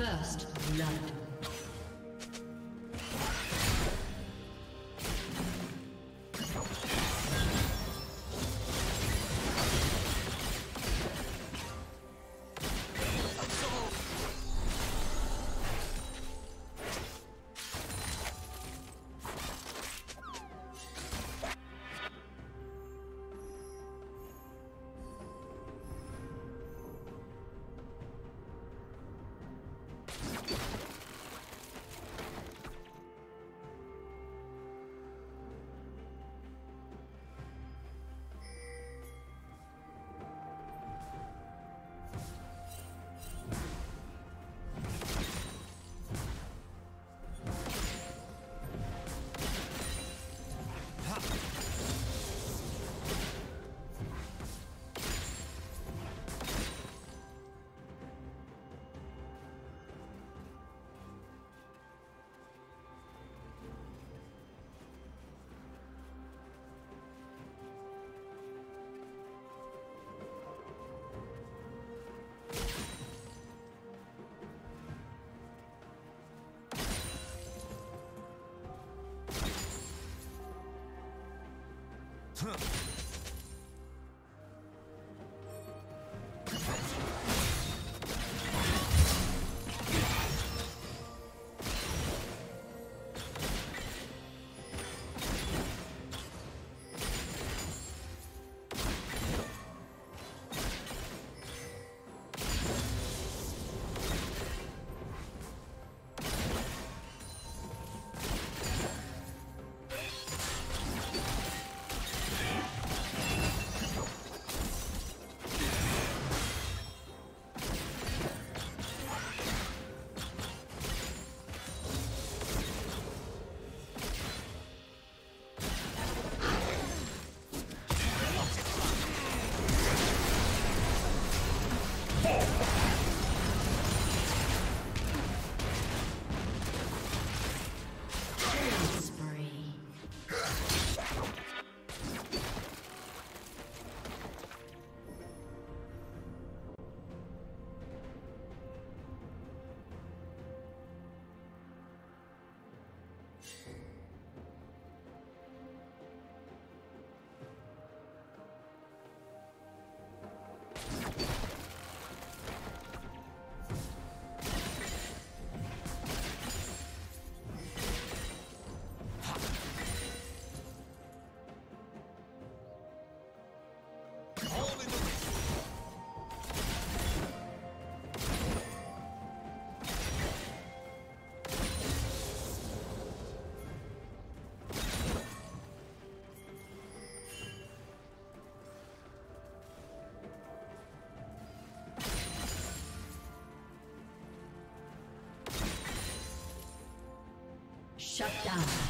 First blood. Huh. Shut down.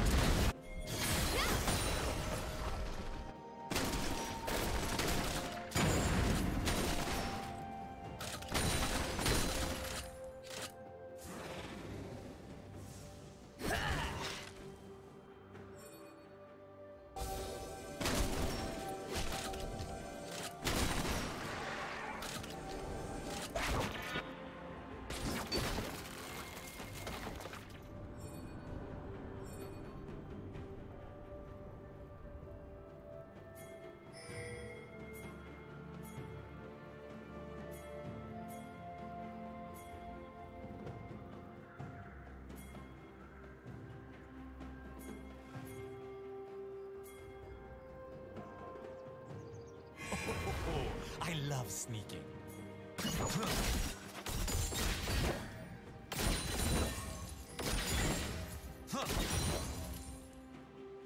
I love sneaking.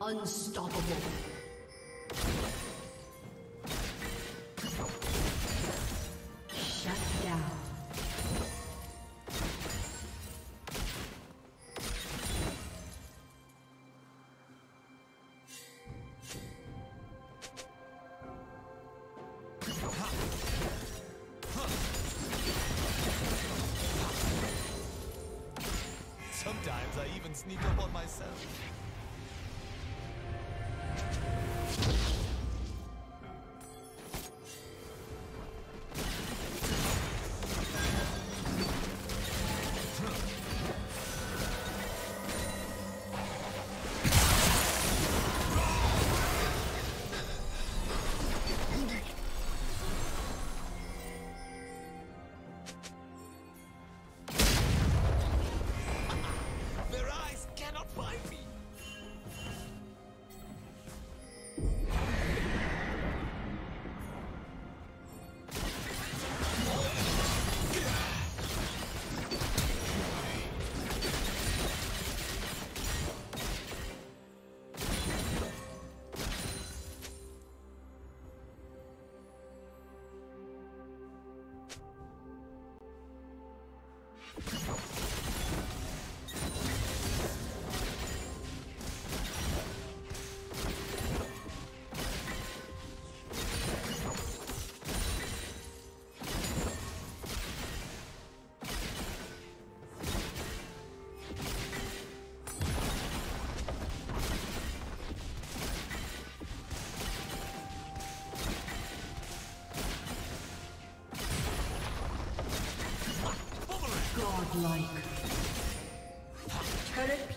Unstoppable.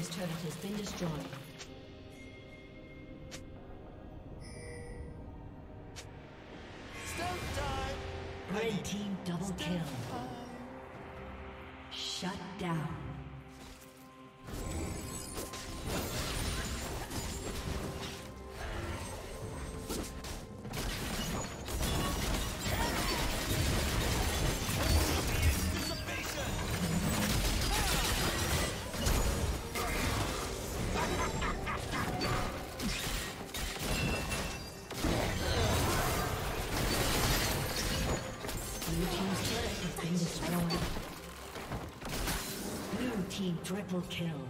Team's turret has been destroyed. Red team double kill. Shut down. Triple kill.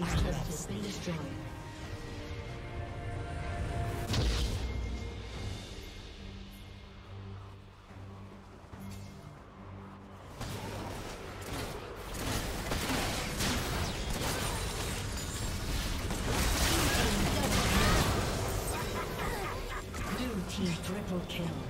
Team's turret has been destroyed. Blue Team triple kill.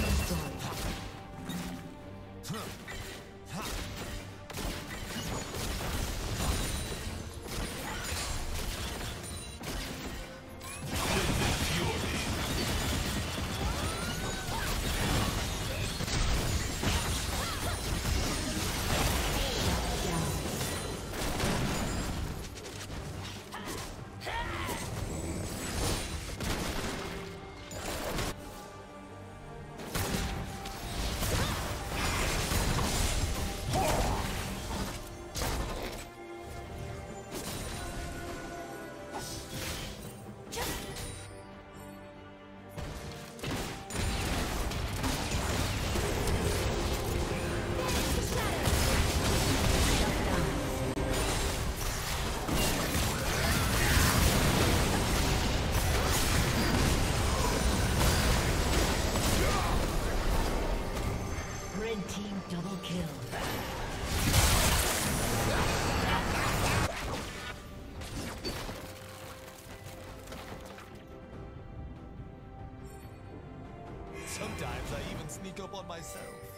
I even sneak up on myself.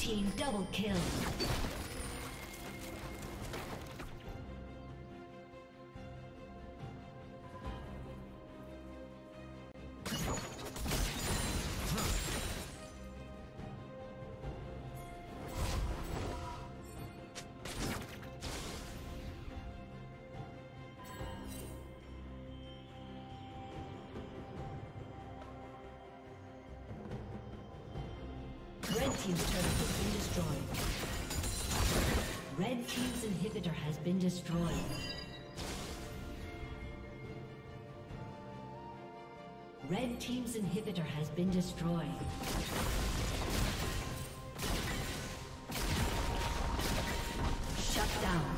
team double kill. Inhibitor has been destroyed. Shut down.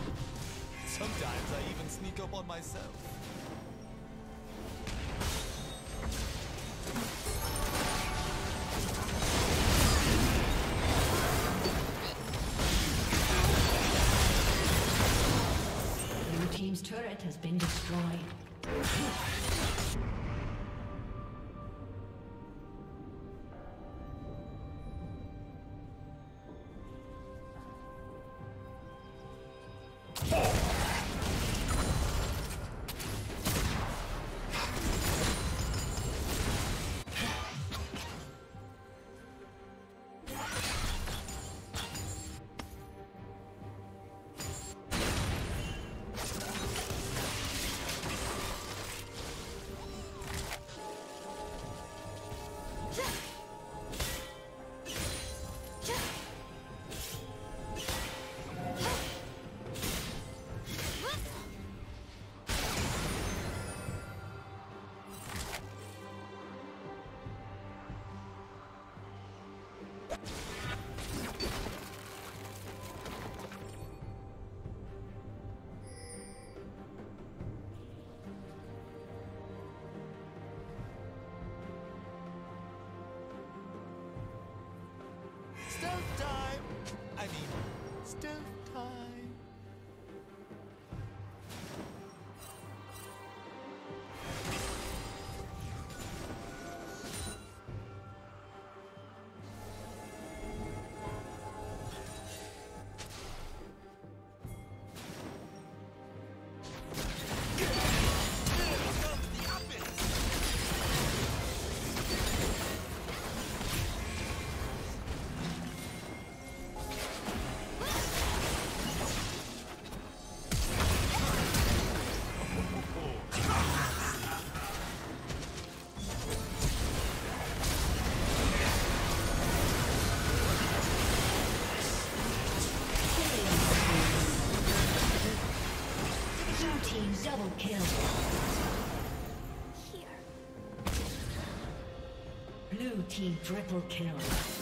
Sometimes I even sneak up on myself. Your team's turret has been destroyed. Stealth double kill. Here. Blue team triple kill.